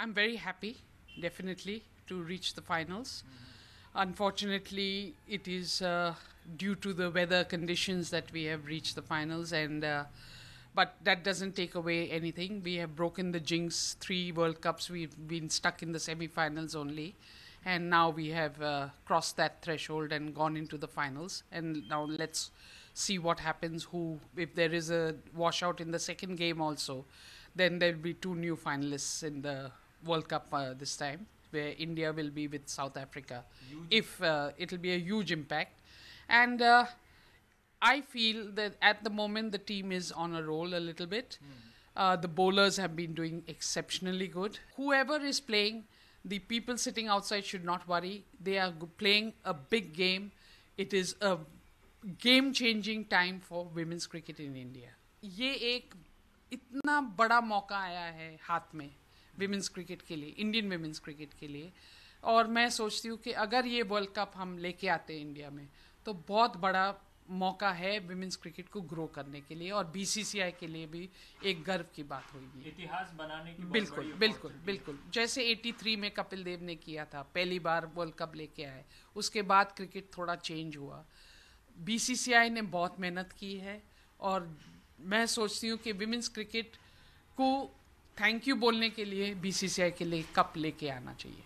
I'm very happy, definitely, to reach the finals. Unfortunately, it is uh, due to the weather conditions that we have reached the finals, and uh, but that doesn't take away anything. We have broken the jinx. Three World Cups, we've been stuck in the semi-finals only, and now we have uh, crossed that threshold and gone into the finals. And now let's see what happens. Who, if there is a washout in the second game, also, then there'll be two new finalists in the World Cup uh, this time, where India will be with South Africa. If uh, it'll be a huge impact, and uh, I feel that at the moment the team is on a roll a little bit. Uh, the bowlers have been doing exceptionally good. Whoever is playing, the people sitting outside should not worry. They are g- playing a big game. It is a game changing time for women's cricket in India. ये एक इतना बड़ा मौका आया है हाथ में women's cricket के लिए इंडियन विमेंस क्रिकेट के लिए। और मैं सोचती हूँ कि अगर ये वर्ल्ड कप हम लेके आते हैं इंडिया में तो बहुत बड़ा मौका है विमेंस क्रिकेट को ग्रो करने के लिए और बीसीसीआई के लिए भी एक गर्व की बात होगी। इतिहास बनाने की बिल्कुल बिल्कुल बिल्कुल। जैसे 83 में कपिल देव ने किया था पहली बार वर्ल्ड कप लेके आए उसके बाद क्रिकेट थोड़ा चेंज हुआ। बीसीसीआई ने बहुत मेहनत की है और मैं सोचती हूँ कि विमेंस क्रिकेट को थैंक यू बोलने के लिए बीसीसीआई के लिए कप लेके आना चाहिए।